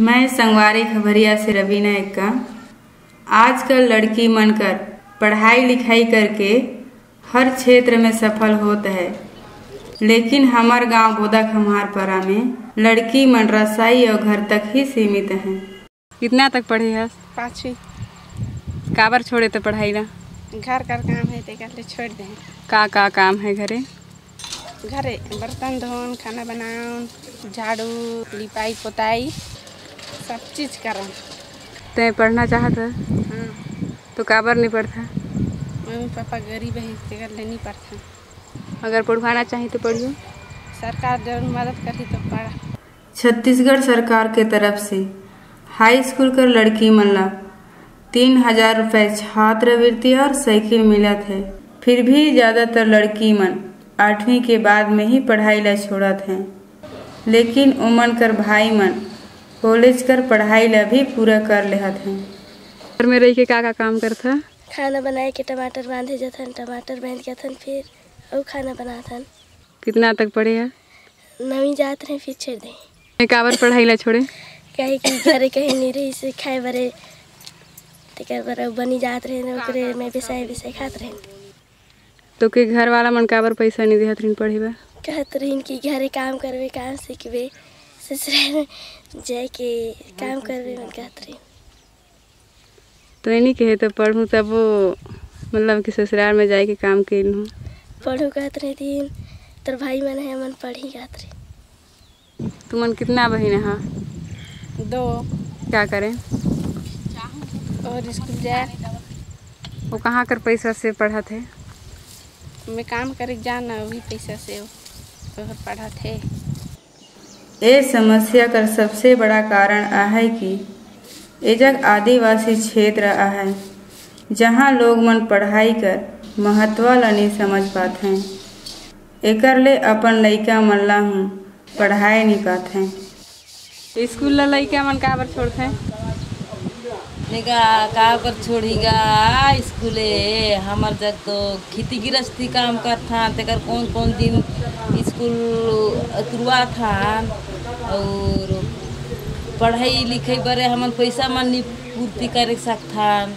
मैं संगवारी खबरिया से रवीना एक्का आजकल लड़की मनकर पढ़ाई लिखाई करके हर क्षेत्र में सफल होत है। लेकिन हमार गाँव बोदा खम्हार परा में लड़की मन रसाई और घर तक ही सीमित हैं। कितना तक पढ़ी है? पाँचवीं काबर छोड़े तो पढ़ाई ना घर का काम है ते कर ले छोड़ दें। का का काम है घरे? घरे बर्तन धोन खाना बनाउन झाड़ू लिपाई पोताई। सब चीज़ करन ते पढ़ना चाहत है? हाँ। तो काबर नहीं पढ़ता? मम्मी पापा गरीब है ते कर ले नहीं पढ़ता अगर पढ़वाना चाहिए तो पढ़ियो। सरकार ज़रूर मदद करी तो पढ़ा। छत्तीसगढ़ सरकार के तरफ़ से हाई स्कूल कर लड़की मन ला तीन हज़ार रुपये छात्रवृत्ति और साइकिल मिलत है। फिर भी ज़्यादातर लड़की मन आठवीं के बाद में ही पढ़ाई ला छोड़त हैं। लेकिन उमन कर भाई मन कॉलेज कर पढ़ाई ला भी पूरा कर लेहत हैं। घर में रह के का का काम करता? खाना बनाए के टमाटर बांधे जाथन टमाटर बाँध के थन फिर और खाना बनाथन। कितना तक पढ़े है? नवी जात रहे फिर छोड़ दे। काबर पढ़ाई ला छोड़े? कहीं कि घरे कहीं नहीं रही से खाए बरे तेकर बर बनी जात रहे न ओकरे में बिसाए बिसाए खात रहे। तो के घर वाला मन काबर पैसा नहीं देहत रही पढ़ी बा? कहत रहीन कि घरे काम करबे काम सीखबे ससुराल में जाए के काम करबे मन कहत रही तो नहीं कहे तो पढ़ूँ तब वो मतलब कि ससुराल में जाए के काम कैल हूँ पढ़ू कहत रही दिन तर भाई मन है मन पढ़ी कहत रही तुमन कितना बहन है दो। क्या करें? और स्कूल जाए। वो कहाँ कर पैसा से पढ़ा थे मैं काम करे जाना वही पैसा से और पढ़ा थे ये समस्या का सबसे बड़ा कारण आ है कि एजक आदिवासी क्षेत्र आ है जहाँ लोग मन पढ़ाई कर महत्व ल नहीं समझ पाते हैं। एकर ले अपन लइका मन ला हूँ पढ़ाई नहीं पाते हैं। स्कूल ला लइका मन काबर छोड़ते हैं? का कर छोड़ीगा स्कूले हमर जग तो खेती गृहस्थी काम करथा तेकर कौन कौन दिन स्कूल अतरुआ थान? और पढ़ाई लिखाई बरे हमन पैसा मन नहीं पूर्ति कर सकथान।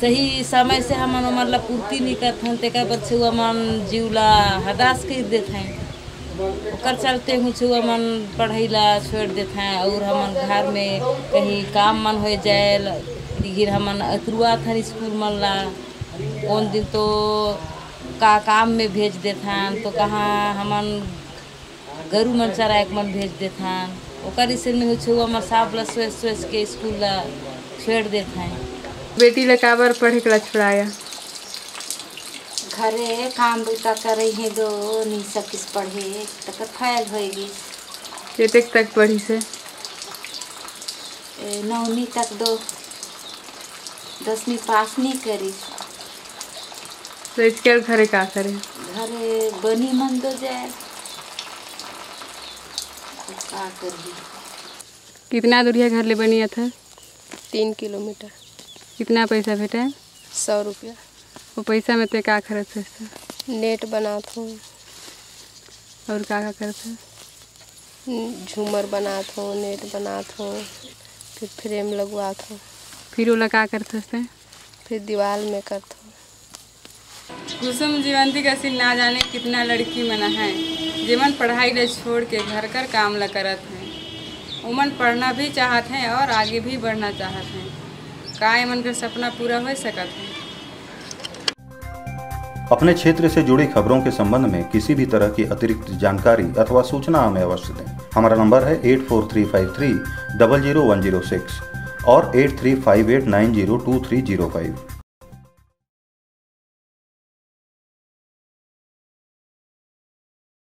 सही समय से उमर ला पूर्ति नहीं करथन, तेकर बर छुआ मन जीव ला हदास कर देथें। ओकर चलते हूँ छुआ मन पढ़ाई ला छोड़ देथें, और हमन घर में कहीं काम मन हो जाए फिर हमन अतरुआ थन स्कूल मन ला। कौन दिन तो का काम में भेज देथान तो कहाँ हमन गरु मन चराए मन भेज देथान। ओकर इसे में छुआ मन साफ़ ला सोच सोच के स्कूल ला छोड़ देथान बेटी ला काबर पढ़े के ला छुड़ाया? घरे काम बुता करे ही दो नहीं सकिस पढ़े तक फैल होएगी केतेक तक पढ़ी से? नौवीं तक दो। पास नहीं करी। तो इसके घरे का करे? घरे बनी मन दो जाए। तो का करही कितना दूरिया घर ले बनिया था? तीन किलोमीटर। कितना पैसा भेटा सौ रुपया। वो पैसा में ते का खर्च सकता नेट बनात हूँ। और का का करता झूमर बनात हूँ नेट बनात हूँ फिर फ्रेम लगवात हूँ। फिर ओला का करता है फिर दीवार में करत हूँ। कुसुम जीवंती का सिल ना जाने कितना लड़की मना है। जीवन पढ़ाई ले छोड़ के घर कर काम ला करत हैं। उमन पढ़ना भी चाहत हैं और आगे भी बढ़ना चाहत हैं। का मन का सपना पूरा हो सकत है? अपने क्षेत्र से जुड़ी खबरों के संबंध में किसी भी तरह की अतिरिक्त जानकारी अथवा सूचना हमें अवश्य दें। हमारा नंबर है eight four three five three double zero one zero six. और eight three five eight nine zero two three zero five.